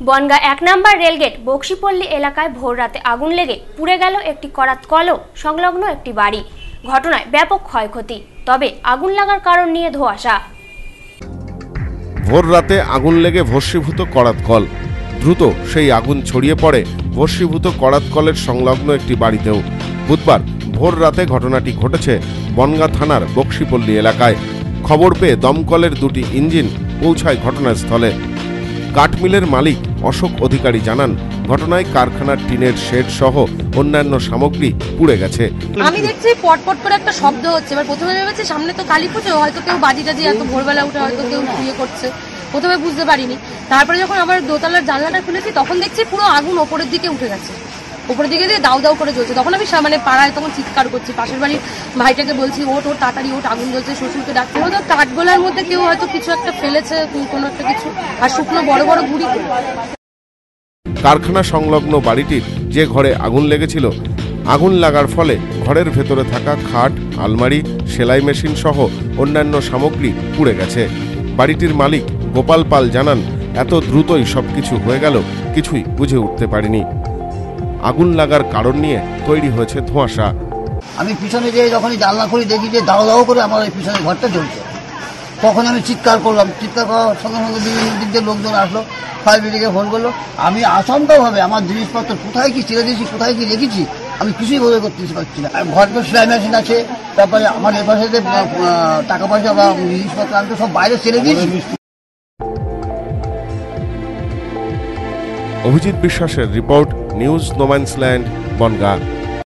বনগা এক নম্বর রেলগেট বক্সিপল্লী এলাকায় ভোররাতে আগুন লেগে পুড়ে গেল একটি করাত কলও, সংলগ্ন একটি বাড়ি। ঘটনায় ব্যাপক ক্ষয়ক্ষতি, তবে আগুন লাগার কারণ নিয়ে ধোঁয়াশা। ভোর রাতে আগুন লেগে ভস্মীভূত করাত কল। দ্রুত সেই আগুন ছড়িয়ে পড়ে ভস্মীভূত করাত কলের সংলগ্ন একটি বাড়িতেও। বুধবার ভোর রাতে ঘটনাটি ঘটেছে বনগা থানার বক্সিপল্লী এলাকায়। খবর পেয়ে দমকলের দুটি ইঞ্জিন পৌঁছায় ঘটনাস্থলে। কাঠমিলের মালিক অশোক অধিকারী জানান, ঘটনায় কারখানার টিনের শেড সহ অন্যান্য সামগ্রী পুড়ে গেছে। আমি দেখছি পটপট করে একটা শব্দ হচ্ছে। এবার প্রথমে ভেবেছি সামনে তো কালী পুজো, হয়তো কেউ বাজি টাজি, এত ভোরবেলা উঠে হয়তো কেউ ইয়ে করছে। প্রথমে বুঝতে পারিনি। তারপরে যখন আমার দোতলার জানলাটা খুলেছি, তখন দেখছি পুরো আগুন ওপরের দিকে উঠে গেছে। ওপরের দিকে দিয়ে দাউ দাউ করে জ্বলছে। তখন আমি মানে পাড়ায় তখন চিৎকার করছি। পাশের বাড়ির ভাইটাকে বলছি ওট ওট তাড়াতাড়ি ওট আগুন জ্বলছে, শ্বশুরকে ডাকছে। হয়তো কাঠগোলার মধ্যে কেউ হয়তো কিছু একটা ফেলেছে, কোনো একটা কিছু। আর শুকনো বড় বড় গুড়ি কারখানা সংলগ্ন বাড়িটির যে ঘরে আগুন লেগেছিল, আগুন লাগার ফলে ঘরের ভেতরে থাকা খাট, আলমারি, সেলাই মেশিন সহ অন্যান্য সামগ্রী পুড়ে গেছে। বাড়িটির মালিক গোপাল পাল জানান, এত দ্রুতই সবকিছু হয়ে গেল, কিছুই বুঝে উঠতে পারিনি। আগুন লাগার কারণ নিয়ে তৈরি হয়েছে ধোঁয়াশা। আমি পিছনে যেয়ে যখনই জানলা খুলি দেখি যে দাও দাও করে আমার পিছনে ঘরটা জ্বলছে। তখন আমি চিৎকার করলাম। চিৎকার করার সঙ্গে সঙ্গে দিক দিয়ে লোকজন আসলো। ফায়ার ব্রিগেডে ফোন করল। আমি আশঙ্কাভাবে আমার জিনিসপত্র কোথায় কি ছেড়ে দিয়েছি, কোথায় কি রেখেছি, আমি কিছুই বোধ করতে পারছি না। ঘর তো সেলাই মেশিন আছে। তারপরে আমার এপাশে টাকা পয়সা বা জিনিসপত্র আমি তো সব বাইরে ছেড়ে দিয়েছি। অভিজিৎ বিশ্বাসের রিপোর্ট নিউজ নোম্যান্সল্যান্ড বনগা।